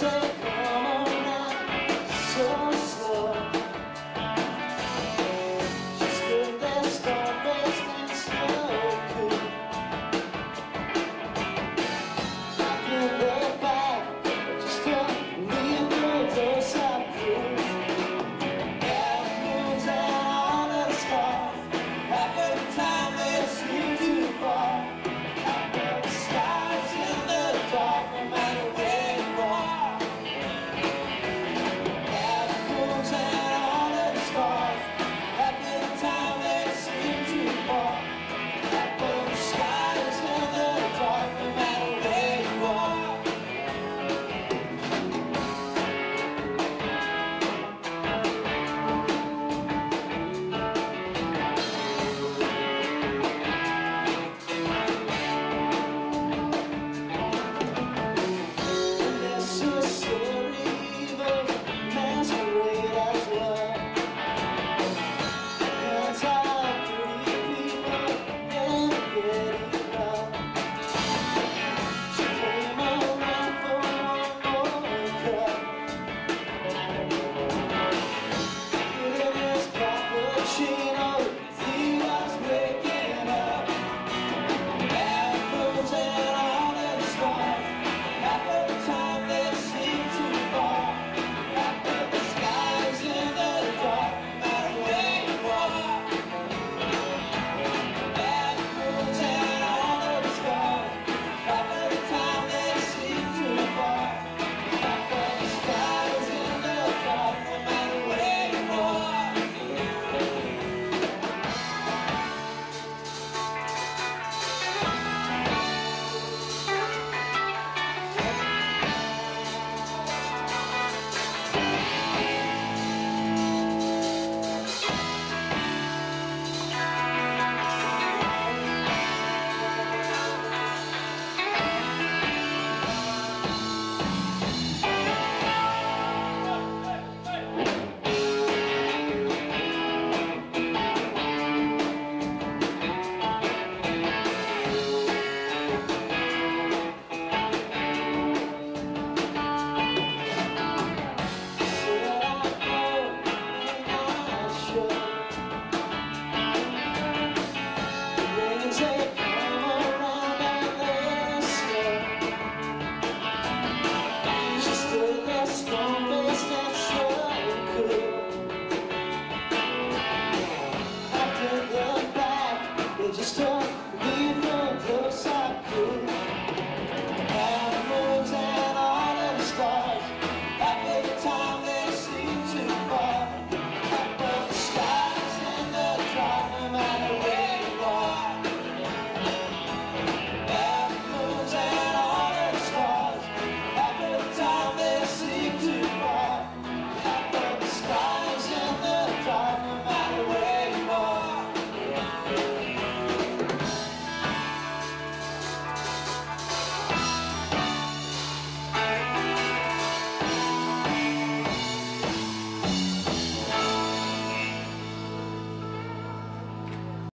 circle.